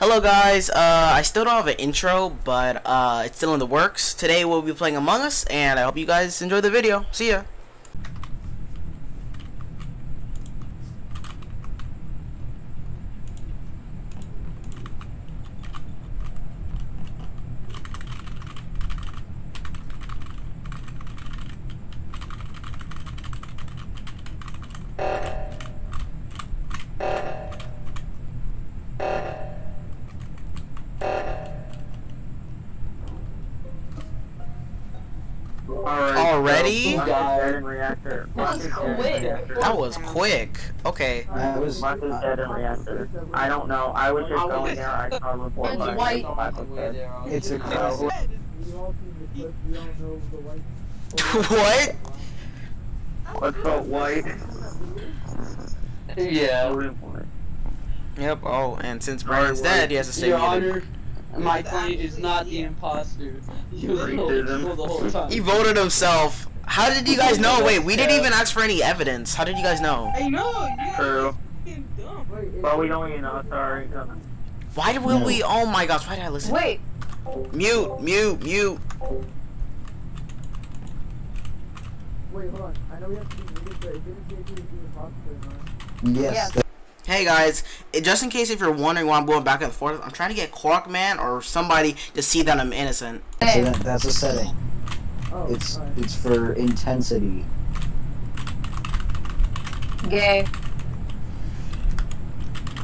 Hello guys, uh, I still don't have an intro, but uh, it's still in the works. Today we'll be playing Among Us, and I hope you guys enjoy the video. See ya. Already? Dead in reactor. That was quick. That was quick. Okay. That was. Mark is dead in uh, reactor. I don't know. I was just going there. I saw a report. It's but I white. didn't know Mark was dead. It's a crow. what? Let's vote white. Yeah. Voting for it. Yep. Oh, and since Brian's dead, he has to stay Your muted. Honor, my client is not the imposter. He was the whole time. He voted himself. How did you guys know? Wait, we didn't even ask for any evidence. How did you guys know? I know. you True. fucking dumb. We don't even know. Sorry. Why did we? No. we oh my gosh! Why did I listen? Wait, Mute, mute, mute. Wait, hold on. I know we have to be muted, but it didn't say if he was being imposter or not. Yes. Yeah. Hey guys, just in case if you're wondering why I'm going back and forth, I'm trying to get Corkman or somebody to see that I'm innocent. So hey, that, that's a setting. Oh, It's alright. it's for intensity. gay.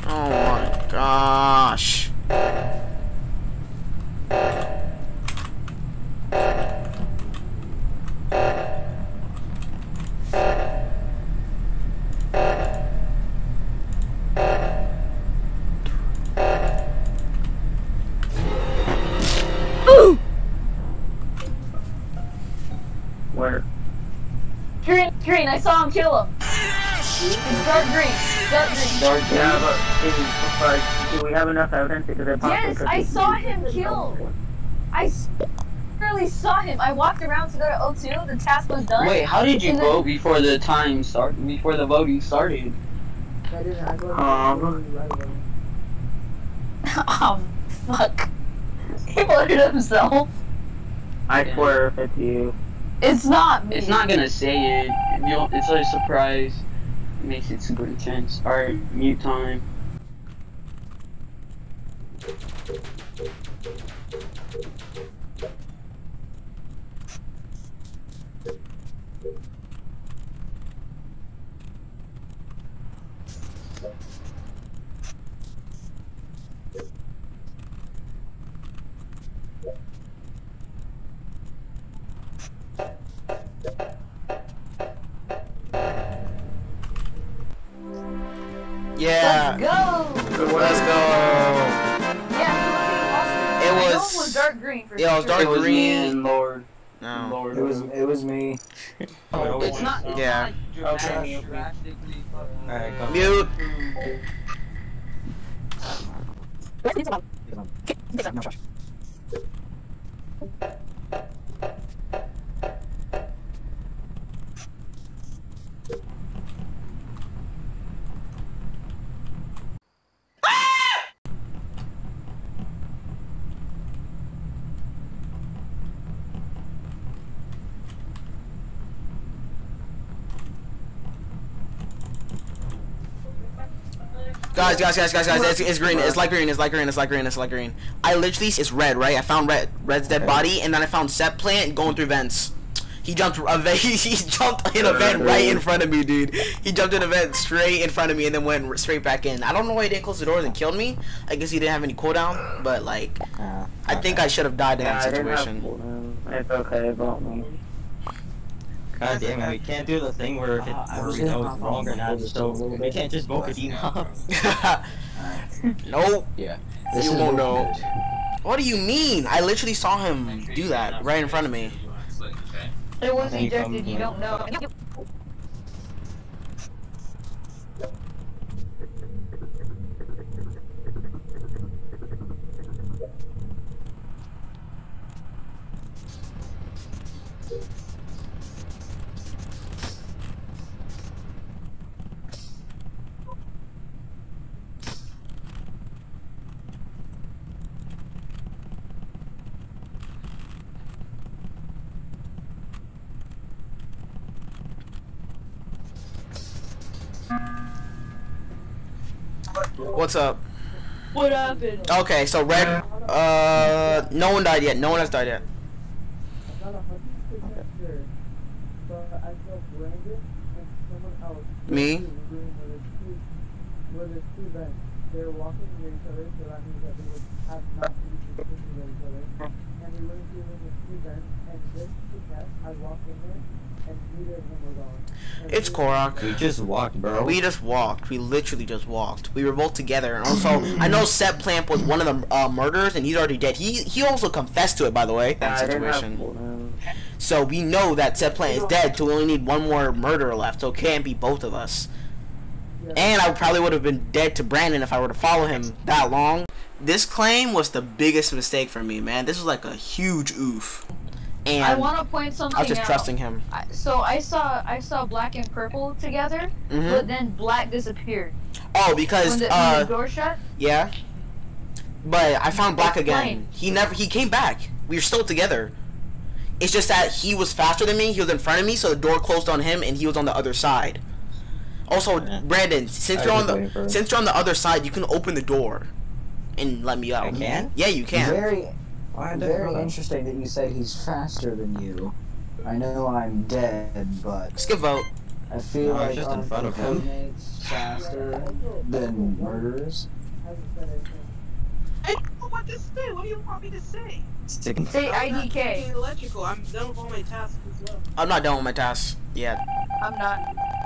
Oh my gosh. Green, green. I saw him kill him. It's dark green. Dark green. Dark Yeah, but, did, but do we have enough evidence? Because it possibly Yes, I saw him killed. I s- literally saw him. I walked around to go to O2. The task was done. Wait, how did you And then- vote before the time start? Before the voting started? I didn't. I Um. oh fuck. He voted himself. I swear if you. It's not me. It's not gonna say it. You'll, it's a surprise. It makes it super intense. Alright, mute time. Yeah. Let's go. Let's go. Yeah, he was the imposter. It I know was- it was dark green for Yeah, it was sure. dark it was green. Lord. No. Lord. It was it was me. Oh, it's not. It's Yeah. Not Okay. drastic- drastically Alright, go. Mute. Mm. Guys, guys, guys, guys, guys, it's, it's green, it's light green, it's light green, it's light green, it's light green. I literally, it's red, right? I found red, red's dead body, and then I found set plant going through vents. He jumped a vent, he, he jumped in a vent right in front of me, dude. He jumped in a vent straight in front of me and then went straight back in. I don't know why he didn't close the doors and killed me. I guess he didn't have any cooldown, but like, Uh, I think I should have died in Yeah, that I didn't have situation. It's okay. Vote me. God damn it, we can't do the thing where, if it, Uh, I where we gonna know it's wrong or not, the so stove. we can't just vote for Dean nope. Yeah. This You won't what- know. What do you mean? I literally saw him do that right in front of me. It was Thank ejected. you. You don't know. What's up? What happened? Okay, so red. Uh, no one died yet. No one has died yet. I'm not a hundred percent sure, but I saw Brandon and someone else. Me? in the room Where there's two, where there's two vents. They're walking near each other, so that means that they would have not to be suspicious of each other. And they went through in the two vents, and just to test, I walked in there, and neither of them were gone. It's they- Korok. We just walked, bro. We just walked. We literally just walked. We were both together, and also I know Set Plamp was one of the uh, murderers, and he's already dead. He he also confessed to it, by the way. That I situation. So we know that Set Plant is dead. So we only need one more murderer left. So it can't be both of us. Yeah. And I probably would have been dead to Brandon if I were to follow him that long. This claim was the biggest mistake for me, man. This was like a huge oof. And I want to point something out. I was just out. trusting him. I, so I saw I saw black and purple together, hmm but then black disappeared Oh, because when the, when uh, the door shut. yeah. But I found Black again. Explain. He never he came back. We were still together. It's just that he was faster than me. He was in front of me, so the door closed on him, and he was on the other side. Also, Yeah. Brandon, since I you're on the waiting for it. since you're on the other side, you can open the door and let me out. I can? Yeah, you can. Very, Why did very interesting that you said he's faster than you. I know I'm dead, but Skip vote. I feel No, like just in front of him. faster than murderers. Hasn't said anything. I don't know what to say. What do you want me to say? Sticking. Say I'm not IDK. doing electrical. I'm done with all my tasks as well. I'm not done with my task yet. I'm not.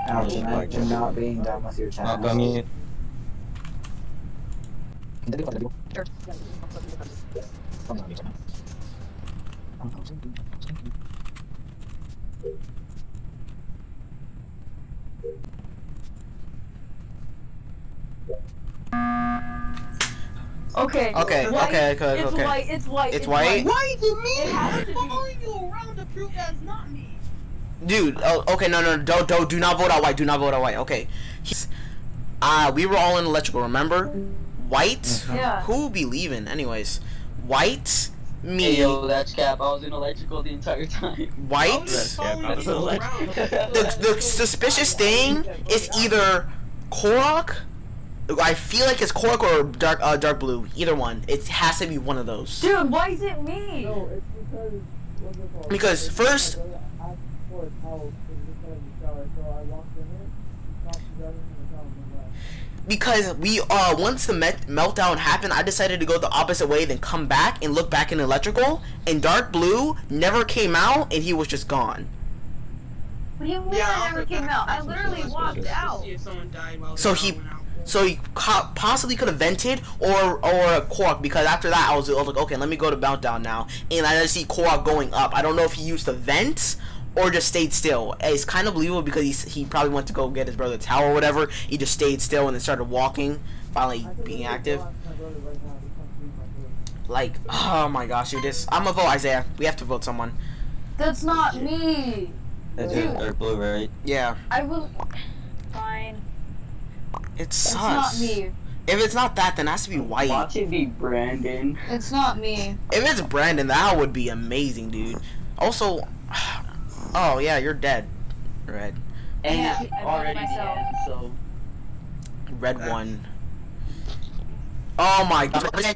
Ouch, Yeah. imagine not being done with your tasks. Not task. by me. Okay. Okay, White, okay, okay, It's okay. white. It's white. It's white? Why do me? It has to following you around to prove that's not me. Dude, oh, okay, no, no, don't, don't, do not vote out white. Do not vote out white. Okay. He's, uh, we were all in electrical. Remember? White. Yeah. Who be leaving? Anyways, white. Me. Hey yo, that's cap. I was in electrical the entire time. White. was just Yeah, following that's you a. The the suspicious thing is either Korok. I feel like it's Korok or dark uh, dark blue. Either one. It has to be one of those. Dude, why is it me? No, it's because what's it called? Because It's first- my brother asked for a towel because he just had in the shower, so I walked in there, he stopped the driving in the towel and then left. because we uh once the met- meltdown happened, I decided to go the opposite way, then come back and look back in electrical. And dark blue never came out, and he was just gone. What do you mean Yeah, never came out? I literally suspicious walked out. See if someone died while So he- power went out. So he co- possibly could have vented or or a Korok because after that I was, I was like, okay, let me go to meltdown now, and I just see Korok going up. I don't know if he used the vent or just stayed still. It's kind of believable because he he probably went to go get his brother towel or whatever. He just stayed still and then started walking, finally being active. go ask my brother right now to come see my brother. Like, oh my gosh, dude, this. I'm gonna vote Isaiah. We have to vote someone. That's not me. That's Dude. it. Blue, right? Yeah, I will. Fine. it's It's not me. If it's not that, then it has to be white. Watch it be Brandon. It's not me. If it's Brandon, that would be amazing, dude. Also, oh yeah, you're dead. Red, And Yeah, it's I already the myself. end, so. red one. Oh my god.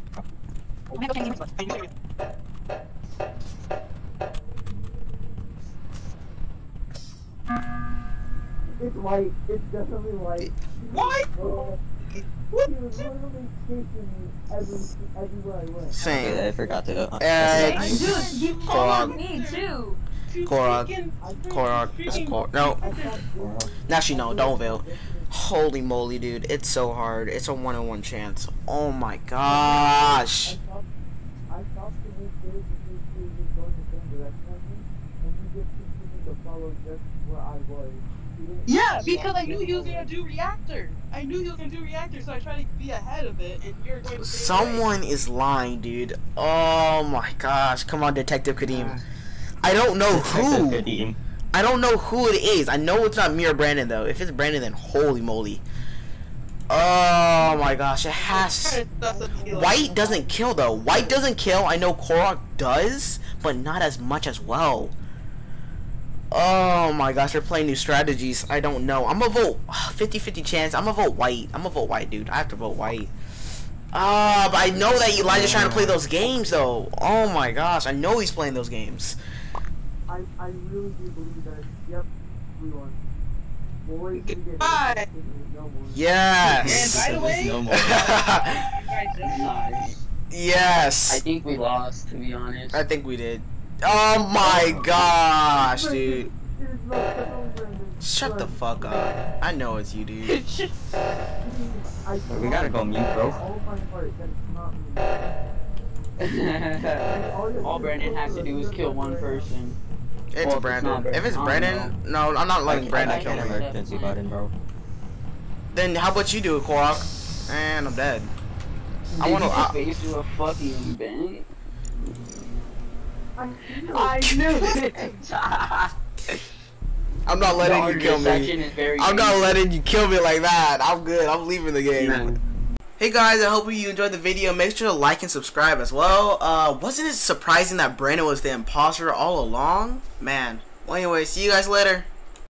It's white. It's definitely white. Why? Oh, he What? was literally chasing me every, everywhere I went. Okay, Same. I forgot to. Uh, Uh, Dude, he followed me too. Two Korok. freaking- I think- Korok. It's Korok. No. I thought Actually, no, don't vote. Holy moly, dude. It's so hard. It's a one in one chance. Oh my gosh. stopped, I stopped to make sure because he was going the same direction as me, and he just continued to follow just where I was. He didn't Yeah, because I knew he was follow. gonna do reactor. I knew he was gonna do reactor, so I tried to be ahead of it, and you're going the same way. Someone is lying, dude. Oh my gosh. Come on, Detective Kadeem. Ah. I don't know who. I don't know who it is. I know it's not me or Brandon though. If it's Brandon, then holy moly. Oh my gosh, it has. Trying to suss up the White doesn't kill though. White doesn't kill. I know Korok does, but not as much as well. Oh my gosh, they're playing new strategies. I don't know. I'm gonna vote 50-50 chance. I'm gonna vote white. I'm gonna vote white, dude. I have to vote white. Ah, but I know that Elijah's trying to play those games though. Oh my gosh, I know he's playing those games. I, I really do believe that. Yep, we won. We'll wait till we get Bye. no more. Yes. And by the way, No more. guys, I think we lost, to be honest. I think we did. Oh my gosh, dude. It is not the own Brandon. Shut the fuck up. I know it's you, dude. We gotta go mute, bro. All my heart that it's not me. All Brandon has to do is kill one person. It's Well, if it's Brandon. If it's Brandon, no, I'm not letting I Brandon can't kill me. emergency button, bro. Then how about you do it, Korok? And I'm dead. I wanna- you I- face through a fucking vent? I I knew it! I'm not letting The you kill me. I'm not letting you kill me like that. I'm good. I'm leaving the game. No. Hey guys, I hope you enjoyed the video. Make sure to like and subscribe as well. Uh, wasn't it surprising that Brandon was the imposter all along? Man. Well, anyway, see you guys later.